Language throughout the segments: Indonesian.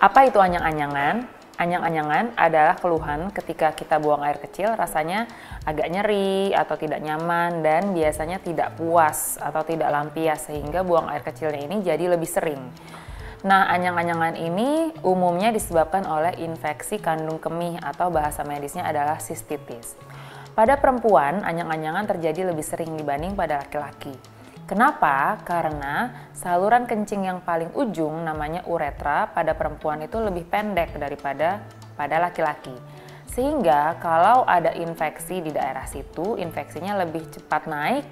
Apa itu anyang-anyangan? Anyang-anyangan adalah keluhan ketika kita buang air kecil rasanya agak nyeri atau tidak nyaman dan biasanya tidak puas atau tidak lampias sehingga buang air kecilnya ini jadi lebih sering. Nah, anyang-anyangan ini umumnya disebabkan oleh infeksi kandung kemih atau bahasa medisnya adalah sistitis. Pada perempuan, anyang-anyangan terjadi lebih sering dibanding pada laki-laki. Kenapa? Karena saluran kencing yang paling ujung namanya uretra pada perempuan itu lebih pendek daripada pada laki-laki. Sehingga kalau ada infeksi di daerah situ, infeksinya lebih cepat naik.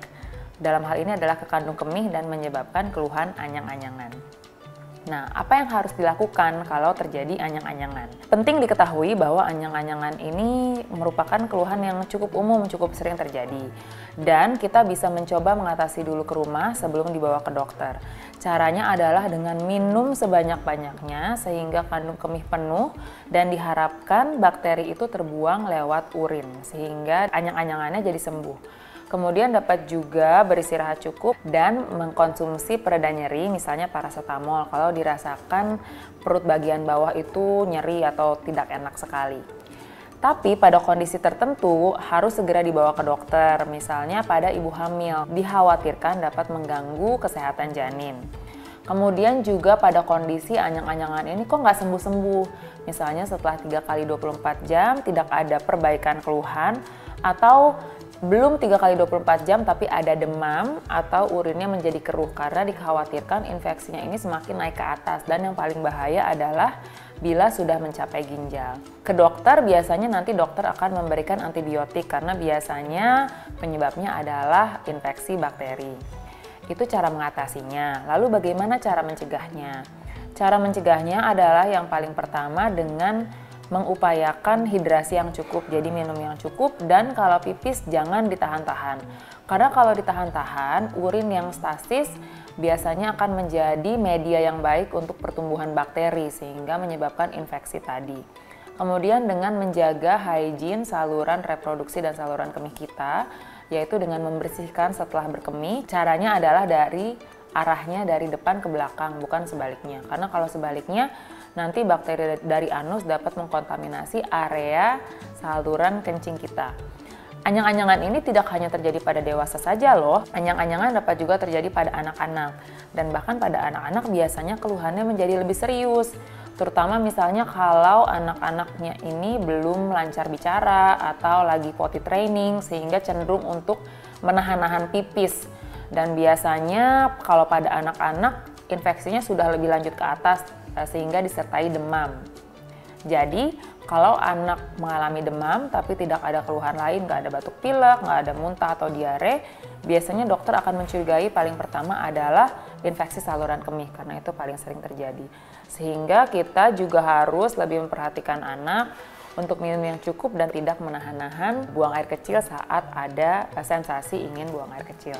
Dalam hal ini adalah ke kandung kemih dan menyebabkan keluhan anyang-anyangan. Nah, apa yang harus dilakukan kalau terjadi anyang-anyangan? Penting diketahui bahwa anyang-anyangan ini merupakan keluhan yang cukup umum, cukup sering terjadi. Dan kita bisa mencoba mengatasi dulu ke rumah sebelum dibawa ke dokter. Caranya adalah dengan minum sebanyak-banyaknya sehingga kandung kemih penuh dan diharapkan bakteri itu terbuang lewat urin sehingga anyang-anyangannya jadi sembuh. Kemudian dapat juga beristirahat cukup dan mengkonsumsi pereda nyeri, misalnya paracetamol kalau dirasakan perut bagian bawah itu nyeri atau tidak enak sekali. Tapi pada kondisi tertentu harus segera dibawa ke dokter, misalnya pada ibu hamil, dikhawatirkan dapat mengganggu kesehatan janin. Kemudian juga pada kondisi anyang-anyangan ini kok nggak sembuh-sembuh, misalnya setelah 3 kali 24 jam tidak ada perbaikan keluhan atau belum 3 kali 24 jam tapi ada demam atau urinnya menjadi keruh karena dikhawatirkan infeksinya ini semakin naik ke atas dan yang paling bahaya adalah bila sudah mencapai ginjal. Ke dokter biasanya nanti dokter akan memberikan antibiotik karena biasanya penyebabnya adalah infeksi bakteri. Itu cara mengatasinya. Lalu bagaimana cara mencegahnya? Cara mencegahnya adalah yang paling pertama dengan mengupayakan hidrasi yang cukup, jadi minum yang cukup dan kalau pipis jangan ditahan-tahan. Karena kalau ditahan-tahan, urin yang stasis biasanya akan menjadi media yang baik untuk pertumbuhan bakteri sehingga menyebabkan infeksi tadi. Kemudian dengan menjaga hygiene saluran reproduksi dan saluran kemih kita, yaitu dengan membersihkan setelah berkemih. Caranya adalah dari arahnya dari depan ke belakang, bukan sebaliknya. Karena kalau sebaliknya, nanti bakteri dari anus dapat mengkontaminasi area saluran kencing kita. Anyang-anyangan ini tidak hanya terjadi pada dewasa saja loh, anyang-anyangan dapat juga terjadi pada anak-anak. Dan bahkan pada anak-anak biasanya keluhannya menjadi lebih serius, terutama misalnya kalau anak-anaknya ini belum lancar bicara atau lagi potty training sehingga cenderung untuk menahan-nahan pipis. Dan biasanya kalau pada anak-anak infeksinya sudah lebih lanjut ke atas Eh, sehingga disertai demam. Jadi kalau anak mengalami demam tapi tidak ada keluhan lain, nggak ada batuk pilek, nggak ada muntah atau diare, biasanya dokter akan mencurigai paling pertama adalah infeksi saluran kemih karena itu paling sering terjadi. Sehingga kita juga harus lebih memperhatikan anak untuk minum yang cukup dan tidak menahan-nahan buang air kecil saat ada sensasi ingin buang air kecil.